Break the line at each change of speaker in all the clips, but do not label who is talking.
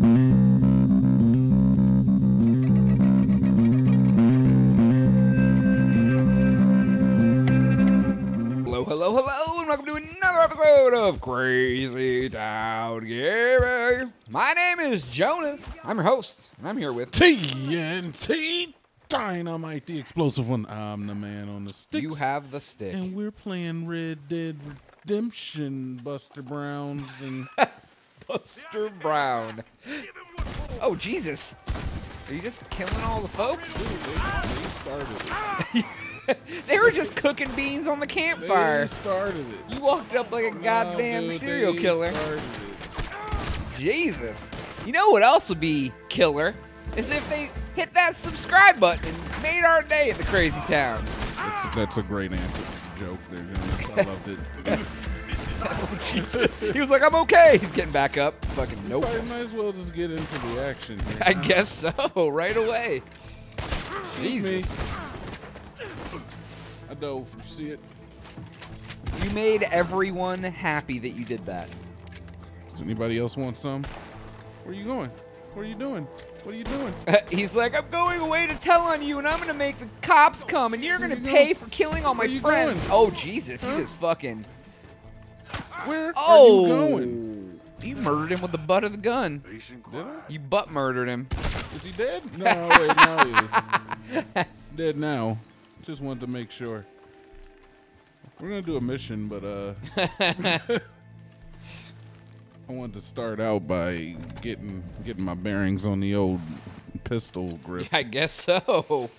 Hello, hello, hello, and welcome to another episode of Crazy Town Gaming. My name is Jonas. I'm your host, and I'm here with.
TNT Dinomight, the explosive one. I'm the man on the stick.
You have the stick.
and we're playing Red Dead Redemption, Buster Browns, and
Buster Brown. Oh, Jesus. Are you just killing all the folks?
they started it.
They were just cooking beans on the
They
campfire.
started it.
You walked up like a goddamn
No, dude,
serial killer. Jesus. You know what else would be killer? Is if they hit that subscribe button and made our day at the Crazy Town.
That's, that's a great answer joke there, I loved it.
Oh, he was like, I'm okay. He's getting back up. Fucking nope.
Probably might as well just get into the action here.
I guess so, right away. Jesus.
I dove. You see it?
You made everyone happy that you did that.
Does anybody else want some? Where are you going? What are you doing? What are you doing?
He's like, I'm going away to tell on you, and I'm gonna make the cops come, and you're gonna pay for killing all my friends.
going?
Oh Jesus, he
Huh?
just fucking.
Where
Oh,
are you going?
You murdered him with the butt of the gun.
Did I?
You butt murdered him.
Is he dead? No, wait, now he is. He's dead now. Just wanted to make sure. We're gonna do a mission, but uh, I wanted to start out by getting getting my bearings on the old pistol grip.
I guess so.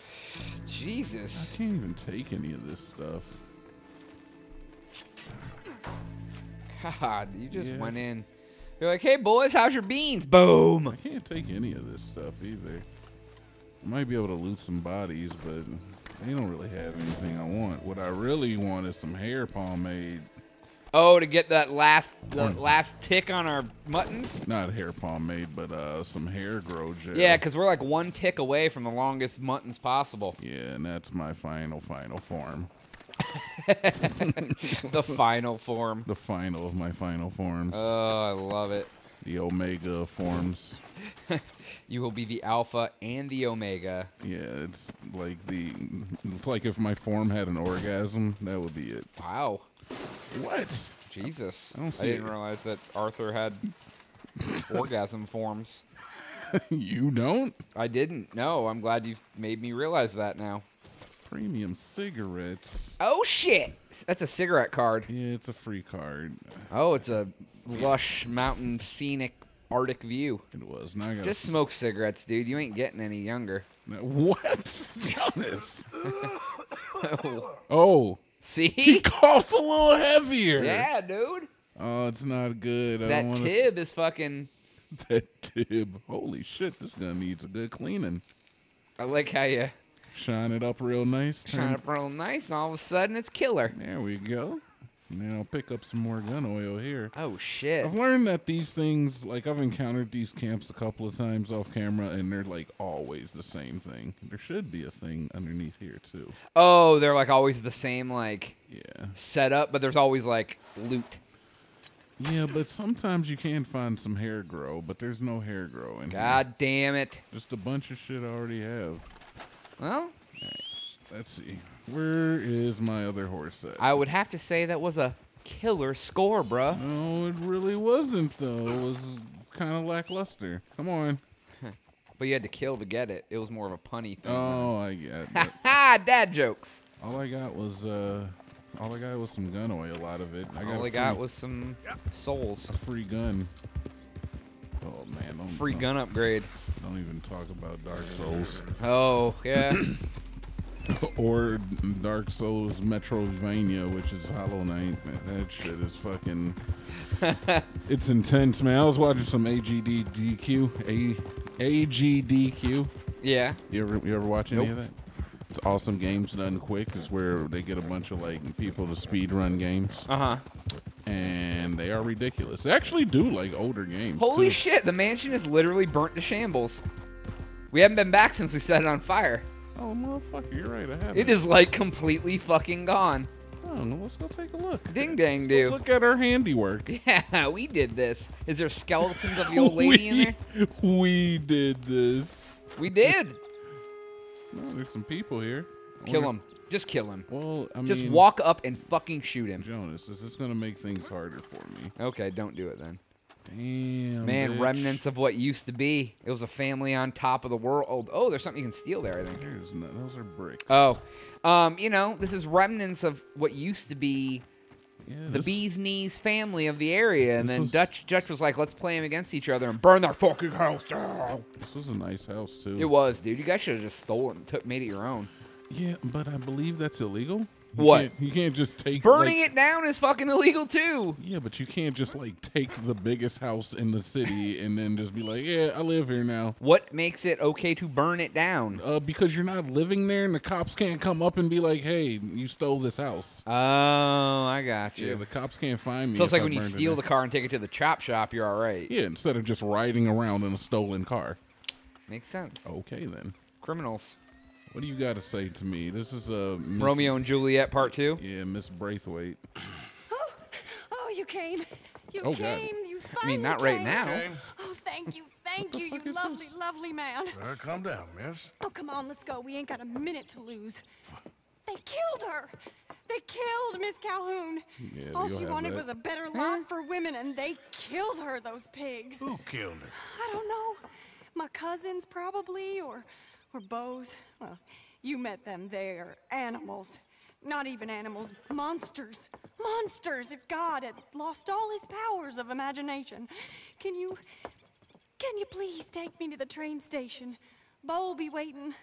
Jesus.
I can't even take any of this stuff.
God, you just
Yeah.
went in. You're like, hey boys, how's your beans? Boom.
I can't take any of this stuff either. I might be able to loot some bodies, but they don't really have anything I want. What I really want is some hair pomade.
Oh, to get that last the
Or-
last tick on our muttons.
Not hair pomade, but uh, some hair grow gel.
Yeah, because we're like one tick away from the longest muttons possible.
Yeah, and that's my final, final form.
the final form.
The final of my final forms.
Oh, I love it.
the omega forms.
You will be the alpha and the omega.
Yeah, it's like the. It's like if my form had an orgasm, that would be it.
Wow.
What?
Jesus.
I
I didn't
it.
realize that Arthur had orgasm forms.
you don't?
I didn't. No, I'm glad you made me realize that now.
Premium cigarettes.
Oh shit. That's a cigarette card.
Yeah, it's a free card.
Oh, it's a lush mountain scenic Arctic view.
It was. Now I got
Just smoke cigarettes, dude. You ain't getting any younger.
What? Jonas. oh,
See?
he coughs a little heavier.
yeah, dude.
Oh, it's not good. I
That
don't want
tib is fucking.
that tib. Holy shit, this gun needs a good cleaning.
I like how you
Shine it up real nice.
shine
it
up real nice, and all of a sudden it's killer.
There we go. And then I'll pick up some more gun oil here.
Oh shit.
I've learned that these things, like I've encountered these camps a couple of times off camera, and they're like always the same thing. There should be a thing underneath here too.
Oh, they're like always the same like
Yeah.
setup, but there's always like loot.
Yeah, but sometimes you can find some hair grow, but there's no hair grow in here.
God damn it.
Just a bunch of shit I already have.
Well,
Let's see. Where is my other horse at?
I would have to say that was a killer score, bruh.
no, it really wasn't though. It was kind of lackluster. Come on.
But you had to kill to get it. It was more of a punny thing.
Oh, I get
Ha
it.
ha! Dad jokes.
All I got was uh, all I got was some gun oil. A lot of it. I got
All I got was some souls.
a free gun. Oh man, don't,
Free gun upgrade.
Don't even talk about Dark Souls
Oh yeah.
or Dark Souls Metroidvania, which is Hollow Knight. That shit is fucking. it's intense, man. I was watching some AGDQ, A AGDQ.
yeah.
You ever you ever watch any
Nope.
of that? It's awesome games done quick. Is where they get a bunch of like people to speed run games,
Uh huh.
And they are ridiculous. They actually do like older games.
Holy
too.
shit! The mansion is literally burnt to shambles. We haven't been back since we set it on fire.
Oh motherfucker, you're right. I have
It is like completely fucking gone.
Oh, let's go take a look.
Ding dang do.
Look at our handiwork.
Yeah, we did this. Is there skeletons of the old lady in there?
we, we did this.
We did.
There's some people here. I
Kill him. Just kill him.
Well, I
Just walk up and fucking shoot him.
Jonas, is this gonna make things harder for me?
Okay, don't do it then.
Damn.
Man,
bitch.
remnants of what used to be. It was a family on top of the world. Oh, there's something you can steal there, I think.
There's no, those are bricks.
Oh, um, you know, this is remnants of what used to be
yeah,
the bee's knees family of the area, and then
was-
Dutch Dutch was like, "Let's play them against each other and burn their fucking house down."
This was a nice house too.
It was, dude. You guys should have just stolen, it, took, made it your own.
Yeah, but I believe that's illegal. You
What?
Can't, you can't just take
Burning
like-
it down is fucking illegal too.
Yeah, but you can't just like take the biggest house in the city and then just be like, "Yeah, I live here now."
What makes it okay to burn it down?
Uh, because you're not living there, and the cops can't come up and be like, "Hey, you stole this house."
Oh, I got
Yeah,
you.
the cops can't find me.
so it's like
I
when you steal the car and take it to the chop shop, you're all right.
Yeah, instead of just riding around in a stolen car.
Makes sense.
Okay, then.
Criminals.
What do you got to say to me? This is a uh,
Romeo and Juliet Part Two.
Yeah, Miss Braithwaite.
Oh, oh, you came. You
Oh, God.
came. You finally
I mean, not right
came.
now.
Okay.
Oh, thank you. Thank you, you lovely,
this?
lovely man.
Uh, calm down, miss.
Oh, come on, let's go. We ain't got a minute to lose. They killed her. They killed Miss Calhoun.
Yeah,
All she wanted
that.
was a better lot for women, and they killed her, those pigs.
Who killed her?
I don't know. My cousins, probably, or, or Beau's. Well, you met them. They're animals. Not even animals, monsters. Monsters, if God had lost all his powers of imagination. Can you. Can you please take me to the train station? Beau'll be waiting.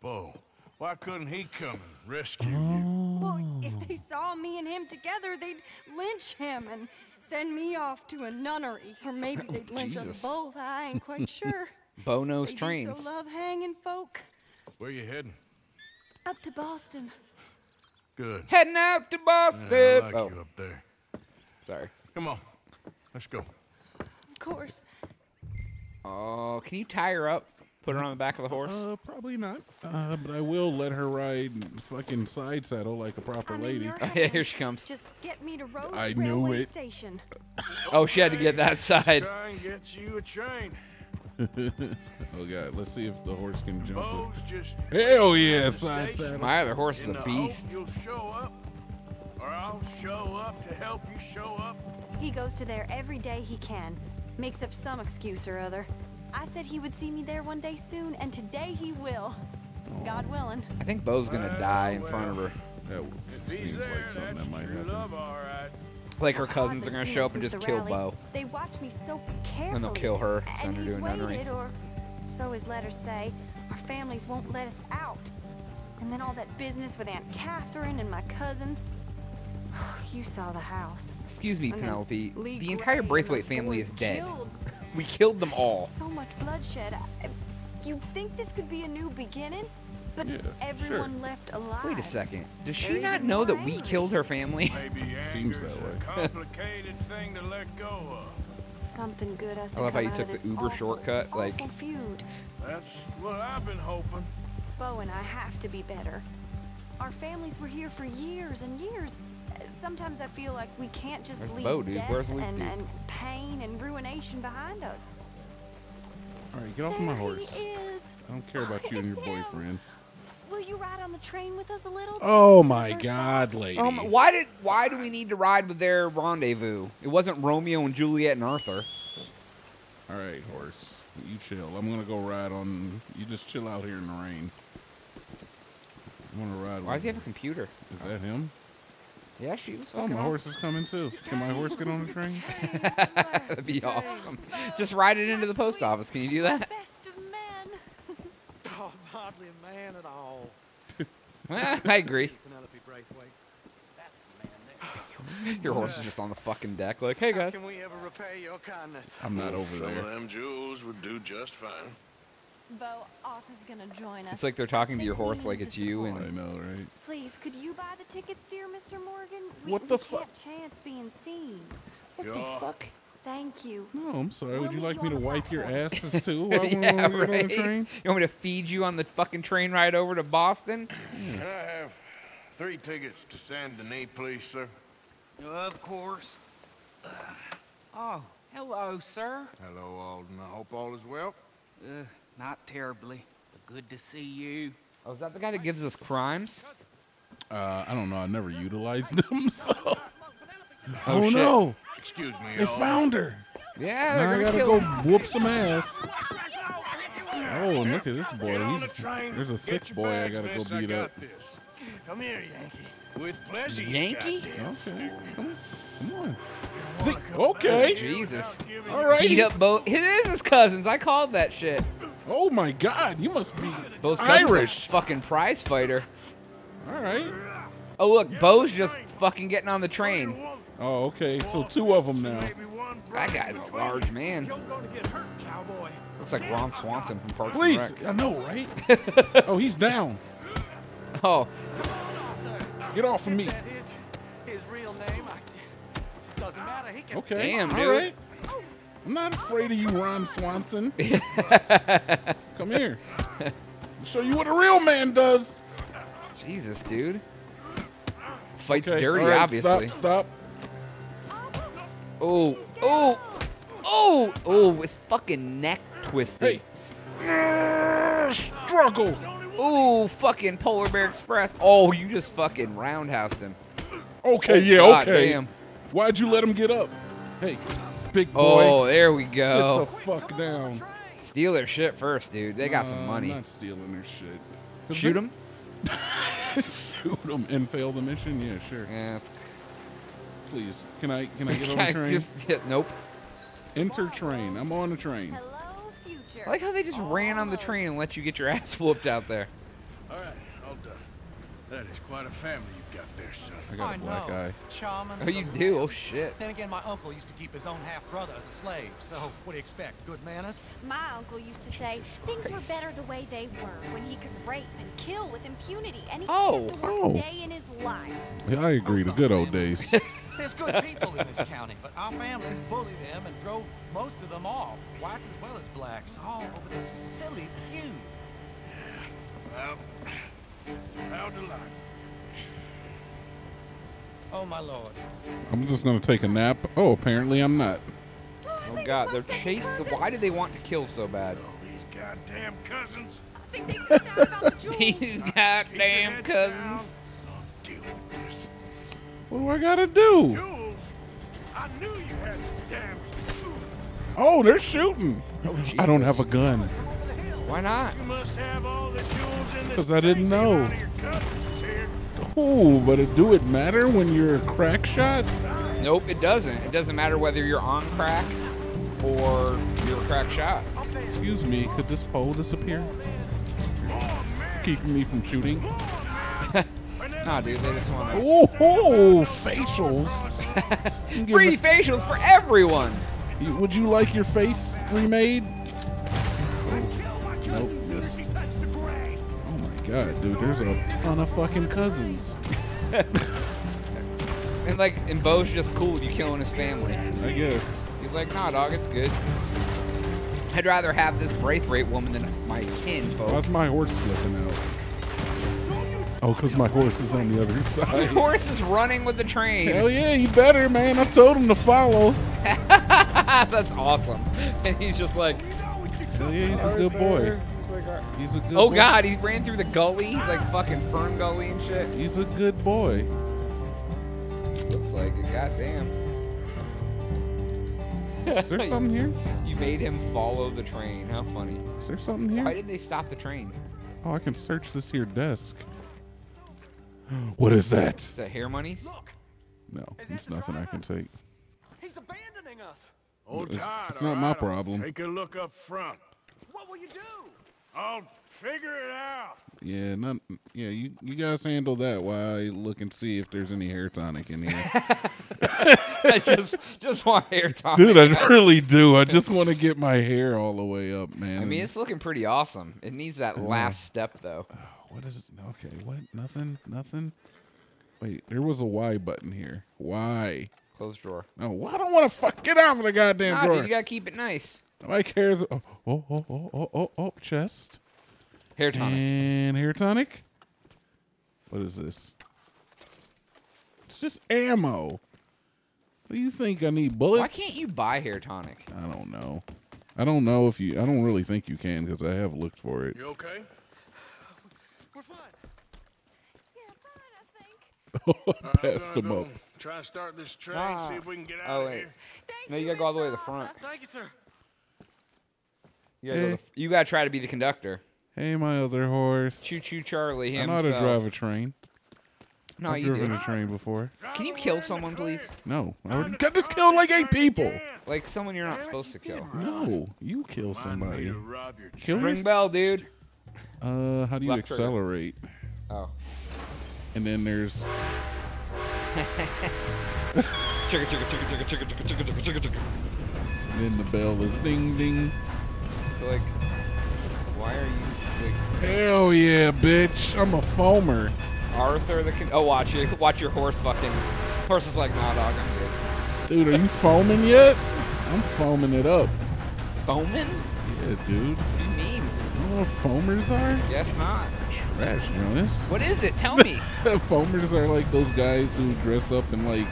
Beau. Why couldn't he come and rescue you?
Well, if they saw me and him together, they'd lynch him and send me off to a nunnery. Or maybe oh, they'd lynch us both. I ain't quite sure.
Bo knows
They do
trains.
so love hanging folk.
Where you heading?
Up to Boston.
Good.
Heading out to
Yeah,
Boston.
I like
oh,
you up there.
sorry.
Come on. Let's go.
Of course.
Oh, can you tie her up? Put her on the back of the horse.
Uh, probably not. Uh, but I will let her ride fucking side saddle like a proper
I'm
lady.
your
Yeah, here she comes.
Just get me to Rhodes
I knew it.
Station.
Oh, she had to get that
Let's
side.
try and get you a train.
Oh god, let's see if the horse can jump.
Bo's just.
it. Hell yeah,
the
side saddle.
My other horse is a beast.
You'll show up, or I'll show up to help you show up.
He goes to there every day he can. Makes up some excuse or other. I said he would see me there one day soon, and today he will. God willing.
I think Bo's gonna
Well,
die in front of her.
That
If he's
seems
there,
like something that might happen.
love, all right.
Like her cousins are gonna show up and just kill
rally.
Bo.
They watch me so carefully.
they'll kill her,
and
send her to
he's
a nunnery.
or so his letters say. Our families won't let us out. And then all that business with Aunt Catherine and my cousins. you saw the house.
Excuse me,
And
Penelope. The entire
and
Braithwaite family is dead.
killed.
We killed them all.
So much bloodshed. I- You'd think this could be a new beginning, but
Yeah, sure.
left alive.
Wait a second. Does she
They're
not know
more
that we killed her family?
Maybe
Seems that way.
complicated thing to let go of.
Something good has
I
to
love how you took the Uber
awful,
shortcut, like-
feud.
That's what I've been hoping.
Beau and I have to be better. Our families were here for years and years. Sometimes I feel like we can't just
Where's
leave
Bo, dude?
death
Where's Luke,
and, and pain and ruination behind us.
All right, get off my horse.
he is.
I don't care about you and your
him.
boyfriend.
Will you ride on the train with us a little?
Oh my god,
stop?
lady.
Um, why did why do we need to ride with their rendezvous? It wasn't Romeo and Juliet and Arthur.
All right, horse. You chill. I'm gonna go ride on. You just chill out here in the rain. I'm gonna ride.
Why
with
does he have a computer?
Is that him?
Yeah, she was
Oh,
fucking
my
awesome.
horse is coming too. Can my horse get on the train?
That'd be awesome. Just ride it into the post office. Can you do that?
Best of men.
Oh, hardly a man at all.
I agree.
Penelope Braithwaite. That's the man there.
Your horse is just on the fucking deck, like, hey
How
guys.
can we ever repay your kindness?
I'm not over
Some of
there.
them jewels would do just fine.
Beau, Arthur's gonna join us.
It's like they're talking to your horse like it's you
support.
I know, right?
Please, could you buy the tickets, dear Mr. Morgan? We,
What the fu-
can't chance being seen.
what
Sure.
the fuck?
Thank you.
No, I'm sorry.
We'll
Would you like me to wipe your asses too while we
yeah,
get on the
right.
train?
You want me to feed you on the fucking train ride over to Boston?
Can I have three tickets to Saint Denis, please, sir.
Of course. Oh, hello, sir.
Hello, Alden. I hope all is well.
Uh, not terribly, but good to see you.
Oh, is that the guy that gives us crimes?
Uh, I don't know. I never utilized them, so.
Oh,
Oh,
shit.
no!
Excuse me,
They
Alden.
found her.
Yeah,
Now I
they're
gotta
gonna
go
him.
whoop some ass. Oh, and look at this boy. He's-
the train.
there's a
Get
thick
your
boy I gotta go
miss. I
beat
got
up.
This.
Come here, Yankee.
With pleasure,
Yankee?
Okay, come, come on.
wanna come
okay.
back
Jesus.
without giving
All
you-
right.
Beat up Bo. It is his cousins. I called that shit.
Oh my God, you must be
Bo's cousin's
Irish.
a fucking prize fighter.
All right.
Oh look, Bo's just fucking getting on the train.
Oh, okay. So two of them now.
That guy's a large man.
You're gonna get hurt.
Looks like Ron Swanson from Parks
Please,
and Rec.
I know, right? oh, he's down.
Oh,
Get off of me.
That is his real name. I, it doesn't matter. He can.
Okay.
Damn, dude.
right. I'm not afraid of you, Ron Swanson. Come here. I'll show you what a real man does.
Jesus, dude. Fights
Okay,
dirty,
all right,
obviously.
Stop,
Oh, oh, oh, oh! His fucking neck twisted.
Hey. Struggle.
Oh, fucking Polar Bear Express. Oh, you just fucking roundhoused him.
Okay, yeah,
God
okay.
damn.
Why'd you let him get up? Hey, big boy.
Oh, there we
Sit
go.
the fuck down.
Steal their shit first, dude. They got
Uh,
some
I'm
money.
not stealing their shit.
Shoot him.
Shoot them and fail the mission? Yeah, sure.
Yeah, it's-
Please. Can I can I get on
I
the train?
just- yeah, nope.
Enter train. I'm on the train.
Hello, future.
I like how they just ran on the train and let you get your ass whooped out there.
All right, all done. That is quite a family you've got there, son.
I got a black
know.
eye.
Charming.
Oh, you do? Oh, shit.
Then again, my uncle used to keep his own half brother as a slave. So, what do you expect? Good manners?
My uncle used to say
Jesus
things
Christ.
were better the way they were when he could rape and kill with impunity, and he
Oh,
didn't have to work
oh.
a day in his life.
Yeah, I agree. The good old days.
There's good people in this county, but our families bullied them and drove most of them off, whites as well as blacks, all over this silly feud.
Well, how to life.
Oh my lord.
I'm just gonna take a nap. Oh, apparently I'm not.
Oh, oh God. They're chasing. Why do they want to kill so bad?
All these goddamn cousins.
I think they found out about the jewels.
These goddamn cousins.
down. I'll deal with this.
What do I gotta do?
Jules, I knew you had some damn.
Oh, they're shooting.
Oh,
I don't have a gun.
Why not?
You must have all the jewels in this
'Cause I didn't know.
None of your cousins here.
Oh, but it, do it matter when you're a crack shot?
Nope, it doesn't. It doesn't matter whether you're on crack or you're a crack shot.
Excuse me, could this pole disappear?
Oh.
Keeping me from shooting?
Oh, Nah, dude, they just want to.
Oh, oh facials.
Free facials for everyone.
Would you like your face remade? Nope, missed. Oh my god, dude, there's a ton of fucking cousins.
And like, and Bo's just cool with you killing his family.
I guess.
He's like, nah, dog, it's good. I'd rather have this Braithwaite woman than my kin, Bo.
Why's my horse flipping out? Oh, because my horse is on the other
The
side.
horse is running with the train.
Hell yeah, he better, man. I told him to follow.
That's awesome. And he's just like,
Hell yeah, he's a good boy. He's a good
oh
boy.
god, he ran through the gully. He's like fucking Fern Gully and shit.
He's a good boy.
Looks like it. Goddamn.
Is there something here?
You made him follow the train. How funny.
Is there something here?
Why did they stop the train?
Oh, I can search this here desk. What is that?
Is that hair monies?
Look,
No, it's nothing I can take.
he's abandoning us.
Hold
It's-
tight,
it's not my
right? I'll
problem.
Take a look up front.
What will you do?
I'll figure it out.
Yeah, not, yeah. You you guys handle that while I look and see if there's any hair tonic in here,
I just just want hair tonic.
dude. I really do. I just want to get my hair all the way up, man.
I mean, it's looking pretty awesome. It needs that last step though.
Oh, what is it? Okay, what? Nothing. Nothing. Wait, there was a Y button here. Why?
Closed drawer.
No, I don't want to fuck. Get out of the goddamn
Nah,
drawer.
dude, you gotta keep it nice.
Mike hair's. Oh, oh, oh, oh, oh, oh, oh, oh, chest.
Hair tonic.
And hair tonic. What is this? It's just ammo. What do you think? I need bullets?
Why can't you buy hair tonic?
I don't know. I don't know if you. I don't really think you can because I have looked for it.
You okay?
We're fine.
All right, I'm
Passed
gonna
him up.
Try to start this train,
Ah.
see if we can get
Oh,
out of
wait.
here.
No, you gotta go all the way to the front.
Thank you, sir.
You gotta, go the, you gotta try to be the conductor.
Hey, my other horse.
Choo choo Charlie
I
himself.
know how to drive a train.
No,
I've
you
driven
do.
a train before.
Can you kill someone, please?
No, I already got this killed like eight people.
Like someone you're not supposed to kill.
No, you kill
Find a way
somebody.
to
Kill
Ring bell, dude.
Uh, how do you
Left trigger.
accelerate?
Oh.
And then there's
chicka.
then the bell is ding ding.
So like, why are you like
Hell yeah, bitch! I'm a foamer.
Arthur the? Con- oh, watch it. Watch your horse fucking. Horse is like, nah, dog, I'm good.
Dude, are you foaming yet? I'm foaming it up.
Foaming?
Yeah, dude.
What do you mean?
You know what foamers are?
Guess not.
Trash.
What is it? Tell me.
foamers are like those guys who dress up in like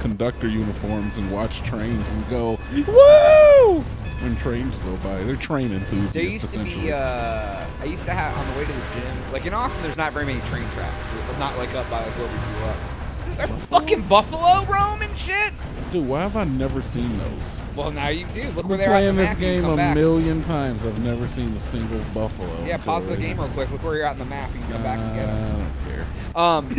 conductor uniforms and watch trains and go, woo! When trains go by. They're train enthusiasts.
There used to be, uh, I used to have, on the way to the gym, like in Austin, there's not very many train tracks. It's not like up by like where we grew up. They're fucking Buffalo roam and shit.
Dude, why have I never seen those?
Well, now you do. Look
I've
where they're at in
playing
the
this
map.
Game a
back.
million times. I've never seen a single buffalo.
Yeah, pause the game real quick. Look where you're at in the map. You can come back and get
Uh,
them.
I don't care.
Um,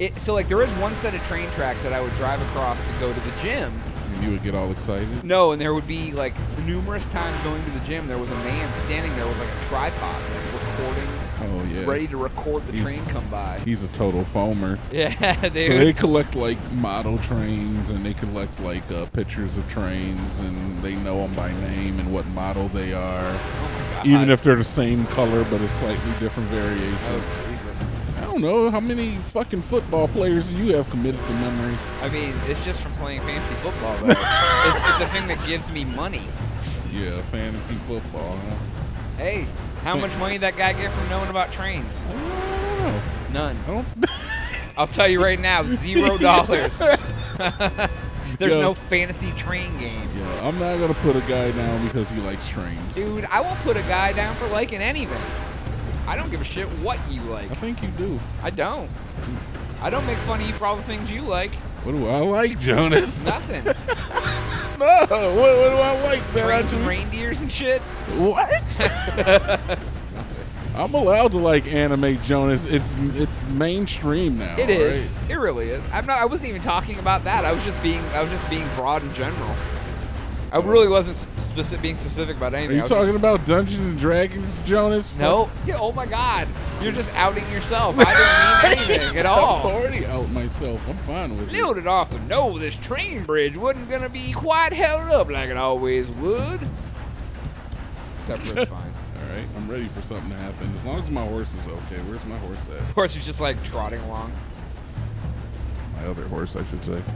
it, so like there is one set of train tracks that I would drive across to go to the gym.
And you would get all excited.
No, and there would be like numerous times going to the gym. There was a man standing there with like a tripod, like recording,
Oh yeah.
ready to record the
He's-
train come by.
He's a total foamer.
Yeah,
So they collect like model trains and they collect like uh, pictures of trains and they know them by name and what model they are,
oh my god.
even if they're the same color but a slightly different variation.
Oh Jesus.
I don't know how many fucking football players you have committed to memory.
I mean, it's just from playing fantasy football though. it's, it's the thing that gives me money.
Yeah, fantasy football. Huh?
Hey, how much money that guy get from knowing about trains?
I don't know.
None.
Oh.
I'll tell you right now, zero dollars. There's
Yo.
no fantasy train game.
Yeah, I'm not gonna put a guy down because he likes trains.
Dude, I will put a guy down for liking anything. I don't give a shit what you like.
I think you do.
I don't. I don't make fun of you for all the things you like.
What do I like, Jonas?
Nothing.
No, oh, what, what do I like, man? Just-
reindeers and shit.
What? I'm allowed to like anime, Jonas. It's it's mainstream now.
It is.
right?
It really is. I'm not. I wasn't even talking about that. I was just being. I was just being broad in general. I really wasn't specific, being specific about anything. I
you talking
just-
about Dungeons and Dragons, Jonas?
No. Yeah, oh my God. You're just outing yourself. I didn't mean anything at all.
I'm already out myself. I'm fine with it.
Build it off Arthur know this train bridge wasn't gonna be quite held up like it always would. Except for it's fine.
All right, I'm ready for something to happen. As long as my horse is okay. Where's my horse at?
Of course, he's just like trotting along.
My other horse, I should say.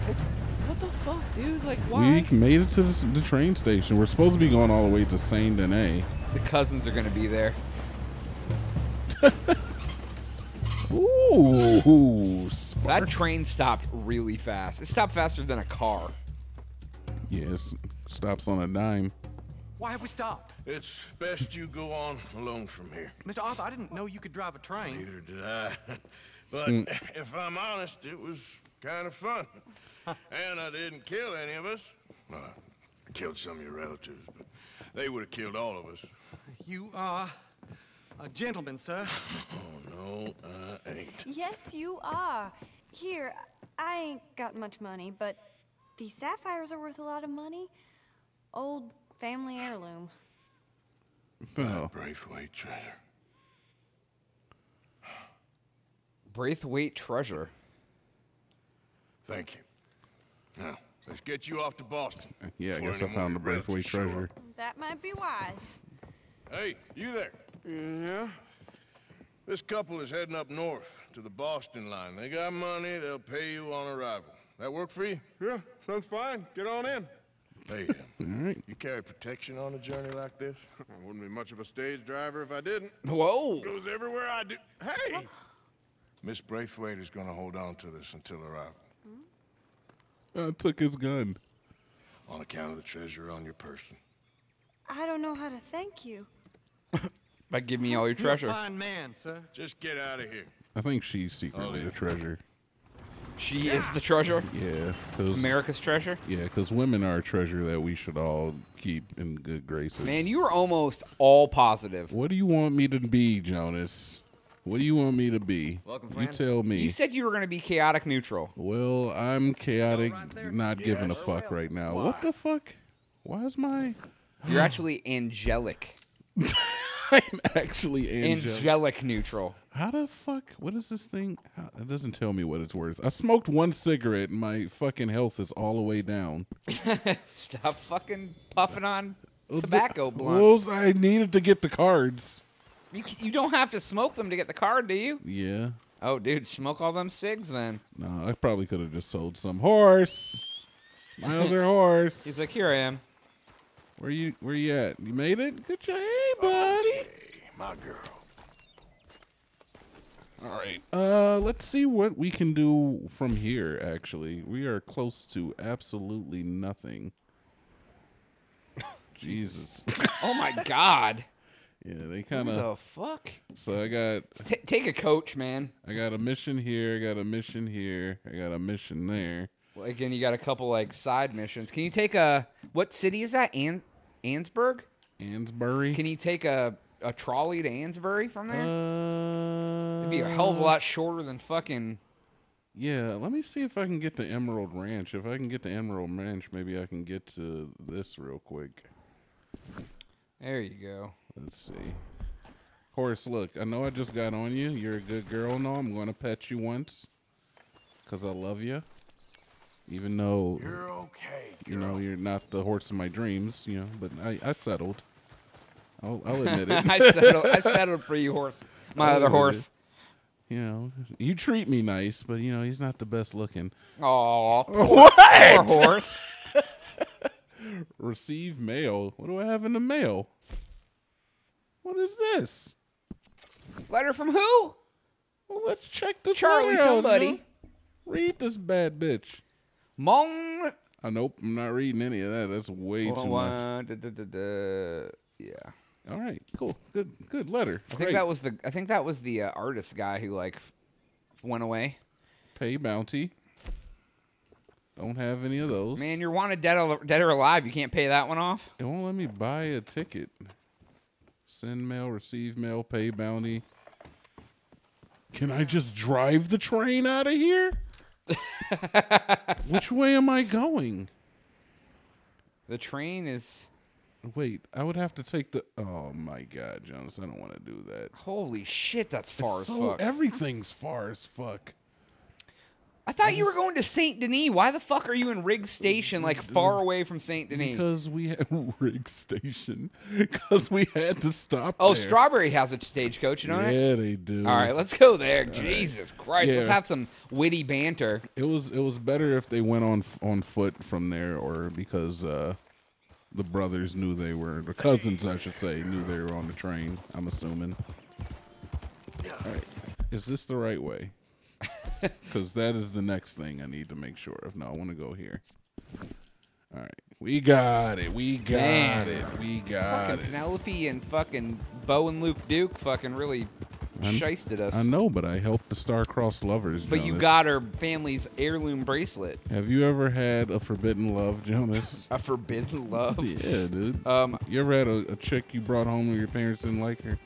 What the fuck, dude? Like,
We made it to the, the train station. We're supposed to be going all the way to Saint Denis.
The cousins are gonna be there.
Ooh, spark.
That train stopped really fast. It stopped faster than a car.
Yes, stops on a dime.
Why have we stopped?
It's best you go on alone from here.
Mr. Arthur, I didn't know you could drive a train.
Neither did I. but mm. if I'm honest, it was kind of fun. And I didn't kill any of us. Well, I killed some of your relatives, but they would have killed all of us.
You are a gentleman, sir.
Oh, no, I ain't.
Yes, you are. Here, I ain't got much money, but these sapphires are worth a lot of money. Old family heirloom.
Oh,
Braithwaite treasure.
Braithwaite treasure.
Thank you. Now, let's get you off to Boston.
yeah, I guess I found the
of your relatives
Braithwaite
show up.
treasure.
That might be wise.
Hey, you there? Yeah? This couple is heading up north to the Boston line. They got money, they'll pay you on arrival. That work for you?
Yeah, sounds fine. Get on in.
Hey, uh,
right.
you carry protection on a journey like this?
I wouldn't be much of a stage driver if I didn't.
Whoa.
Goes everywhere I do. Hey! Miss Braithwaite is gonna hold on to this until arrival.
I took his gun.
On account of the treasure on your person.
I don't know how to thank you.
But give me all your treasure.
You're a
treasure.
fine man, sir.
Just get out of here.
I think she's secretly
Oh, yeah.
the treasure.
She is the treasure.
Yeah,
America's treasure.
yeah, because women are a treasure that we should all keep in good graces.
Man, you were almost all positive.
What do you want me to be, Jonas? What do you want me to be?
Welcome,
You tell me.
You said you were going to be chaotic neutral.
well, I'm chaotic,
right there?
not giving a fuck right now. What the fuck? Why is my?
You're actually angelic.
I'm actually angelic.
Angelic neutral.
How the fuck? What is this thing? How, it doesn't tell me what it's worth. I smoked one cigarette and my fucking health is all the way down.
Stop fucking puffing on tobacco blunts.
Well, I needed to get the cards.
You, you don't have to smoke them to get the card, do you?
Yeah.
Oh, dude, smoke all them cigs then.
No, I probably could have just sold some horse. My other horse.
He's like, here I am.
Where you? Where you at? You made it. Good job, hey, buddy.
Hey, my girl.
All right. Uh, let's see what we can do from here. Actually, we are close to absolutely nothing. Jesus.
Oh my god.
Yeah, they kind of.
the fuck?
So I got
T- take a coach, man.
I got a mission here. I got a mission here. I got a mission there.
Well, again, you got a couple like side missions. Can you take a what city is that? An Annesburg?
Ansbury.
Can you take a a trolley to Ansbury from there?
Uh,
It'd be a hell of a lot shorter than fucking.
Yeah, let me see if I can get to Emerald Ranch. If I can get to Emerald Ranch, maybe I can get to this real quick.
There you go.
Let's see. Horace, look, I know I just got on you. You're a good girl now. I'm going to pet you once because I love you. Even though,
You're okay, girl.
you know, you're not the horse of my dreams, you know, but I, I settled. I'll, I'll admit it.
I settled. I settled for you, horse. My
I'll
other horse.
it. You know, you treat me nice, but, you know, he's not the best looking.
Aw, poor,
What?
poor horse.
Receive mail. What do I have in the mail? What is this?
Letter from who?
Well, let's check this
Charlie
letter out,
somebody.
know? Read this bad bitch.
Mong.
Oh, nope, I'm not reading any of that. That's way too much.
One, da, da, da. Yeah.
All right, cool, good, good letter.
I think that was the. I think that was the uh, artist guy who like went away.
pay bounty. Don't have any of those.
Man, you're wanted dead or, dead or alive. You can't pay that one off.
it won't let me buy a ticket. Send mail, receive mail, pay bounty. Can I just drive the train out of here? Which way am I going?
The train is.
Wait, I would have to take the. Oh my God, Jonas, I don't want to do that.
Holy shit, that's far as
So
fuck.
everything's far as fuck.
I thought you were going to Saint Denis. Why the fuck are you in Riggs Station, like far away from Saint Denis?
Because we had rig station. Because we had to stop.
oh,
there.
Strawberry has a stagecoach, you know it?
Yeah, they do.
All right, let's go there. Jesus Christ, let's have some witty banter.
It was it was better if they went on on foot from there, or because uh, the brothers knew they were the cousins, I should say, knew they were on the train. I'm assuming. All right, is this the right way? Because that is the next thing I need to make sure of. No, I want to go here. All right, we got it. We got
Man.
it. We got
Fucking
it.
Penelope and fucking Bo and Luke Duke fucking really shysted us.
I know, but I helped the star-crossed lovers.
But you got her family's heirloom bracelet.
Have you ever had a forbidden love, Jonas?
A forbidden love.
Yeah, dude.
Um,
You ever had a, a chick you brought home and your parents didn't like her?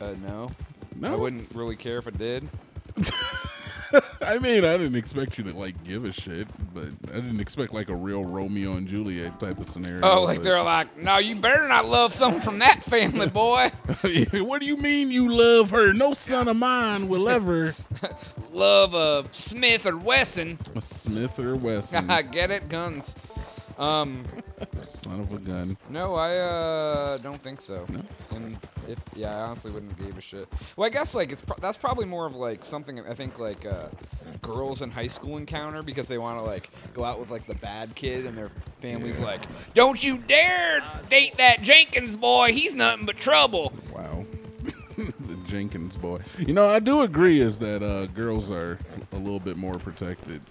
uh, no.
No.
I wouldn't really care if I did.
I mean, I didn't expect you to like give a shit, but I didn't expect like a real Romeo and Juliet type of scenario.
Oh, like
but-
they're like, no, you better not love someone from that family, boy.
what do you mean you love her? No son of mine will ever.
love a Smith or Wesson.
a Smith or Wesson,
Get it? Guns. Um,
son of a gun.
no, I uh don't think so. And if yeah, I honestly wouldn't give a shit. Well, I guess like it's pro- that's probably more of like something I think like uh, girls in high school encounter because they want to like go out with like the bad kid and their family's like, don't you dare date that Jenkins boy. He's nothing but trouble.
Wow. the Jenkins boy. You know, I do agree is that uh, girls are a little bit more protected.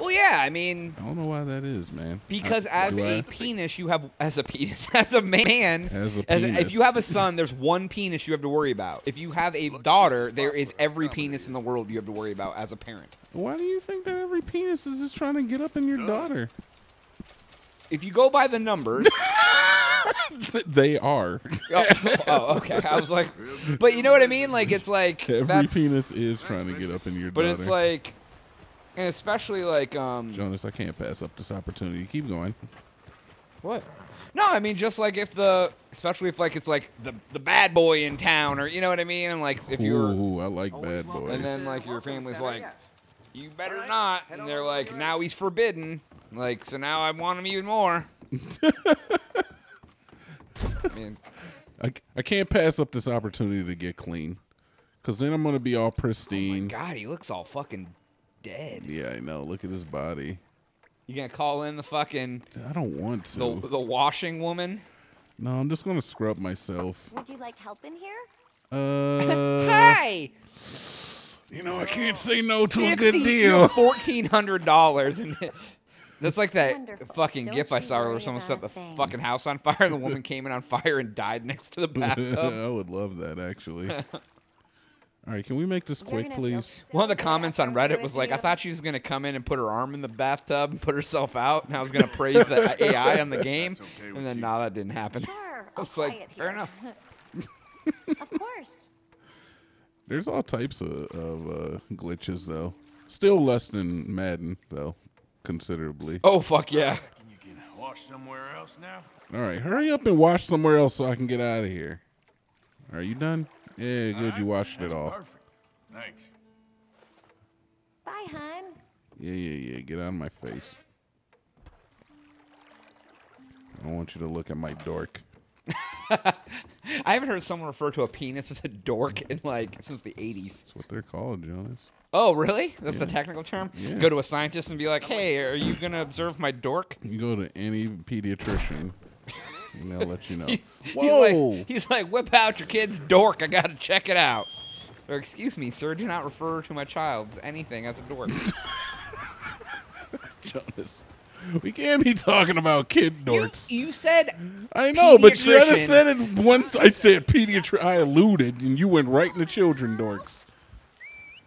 Well, yeah. I mean,
I don't know why that is, man.
because
I-
as
do
a
I?
penis, you have as a penis, as a man,
As a
if you have a son, there's one penis you have to worry about. If you have a daughter, there is every penis in the world you have to worry about as a parent.
Why do you think that every penis is just trying to get up in your daughter?
If you go by the numbers,
they are.
oh, oh, okay. I was like, but you know what I mean? Like it's like
Every
that's,
penis is trying to get up in your daughter.
but
daughter.
it's like, and especially like um,
Jonas, I can't pass up this opportunity. Keep going.
What? No, I mean just like if the, especially if like it's like the the bad boy in town, or you know what I mean, and like if you're,
Ooh, I like bad boys.
and then like your family's like, you better not, and they're like, now he's forbidden, like so now I want him even more. I mean,
I, I can't pass up this opportunity to get clean, because then I'm gonna be all pristine.
God, he looks all fucking dead.
yeah, I know. Look at his body.
You gonna call in the fucking
I don't want to.
the the washing woman?
No, I'm just gonna scrub myself.
Would you like help in here?
Uh,
Hey,
you know I can't say no to a good deal.
Fourteen hundred dollars, and that's like that
Wonderful.
fucking
Don't
gif I saw where someone set the
thing.
fucking house on fire, and the woman came in on fire and died next to the bathtub.
I would love that actually. All right, can we make this
You're
quick, please?
One of the comments on Reddit was like, "I thought she was gonna come in and put her arm in the bathtub and put herself out, and I was gonna praise the AI on the game."
Okay
And then,
you.
no, that didn't happen.
Sure,
I
I'll
was
try
like,
it
fair enough.
Of course.
There's all types of, of uh, glitches though. Still less than Madden though, considerably.
Oh fuck yeah!
You can wash somewhere else now.
All right, hurry up and wash somewhere else so I can get out of here. Are you done? Yeah, good. You washed it all.
Perfect. Thanks.
Bye, hun.
Yeah, yeah, yeah. Get out of my face. I don't want you to look at my dork.
I haven't heard someone refer to a penis as a dork in like since the '80s.
That's what they're called, Jonas.
Oh, really? That's the technical term.
Yeah.
Go to a scientist and be like, "Hey, are you gonna observe my dork?"
You go to any pediatrician, and they'll let you know.
He's
Whoa!
like, he's like, whip out your kid's dork. I gotta check it out. Or excuse me, sir. Do not refer to my child's anything as a dork.
Jonas, we can't be talking about kid dorks.
you said
I know, but you said it once. I said pediatrician. I alluded, and you went right into children dorks.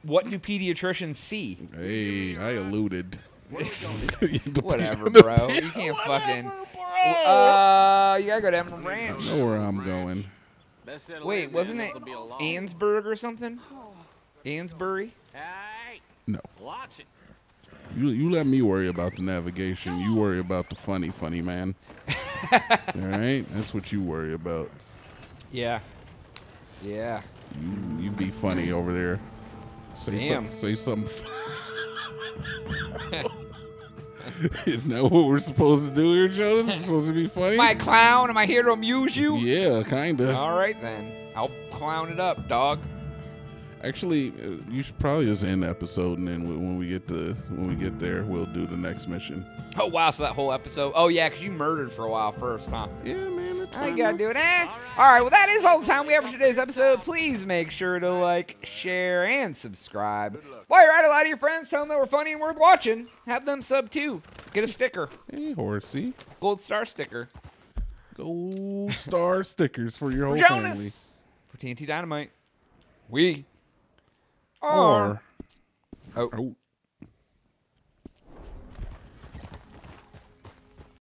what do pediatricians see?
Hey, I alluded.
Whatever, bro. You can't fucking. Uh, you gotta go to Emerald Ranch.
know where I'm going.
Best set of
Wait, wasn't it
will.
Annesburg or something? Ansbury?
Hey,
No,
watch it.
you you let me worry about the navigation. You worry about the funny, funny man. All right, that's what you worry about.
Yeah. Yeah.
You, you be funny over there. Say
Damn.
something. Say something. Isn't that what we're supposed to do here, Jonas? We're supposed to be funny.
Am I a clown? Am I here to amuse you?
Yeah, kinda.
All right then. I'll clown it up, dog.
Actually, uh, you should probably just end the episode, and then when we get to when we get there, we'll do the next mission.
Oh wow, so that whole episode. Oh yeah, 'cause you murdered for a while first, huh?
Yeah,
I gotta do it. Eh? All right. Well, that is all the time we have for today's episode. Please make sure to like, share, and subscribe. While you're at it, lie to your friends. Tell them that we're funny and worth watching. Have them sub too. Get a sticker,
Hey, horsey.
gold star sticker.
Gold star stickers for your
For
whole family.
Jonas. For TNT Dinomight. We are.
Or
Oh.
oh,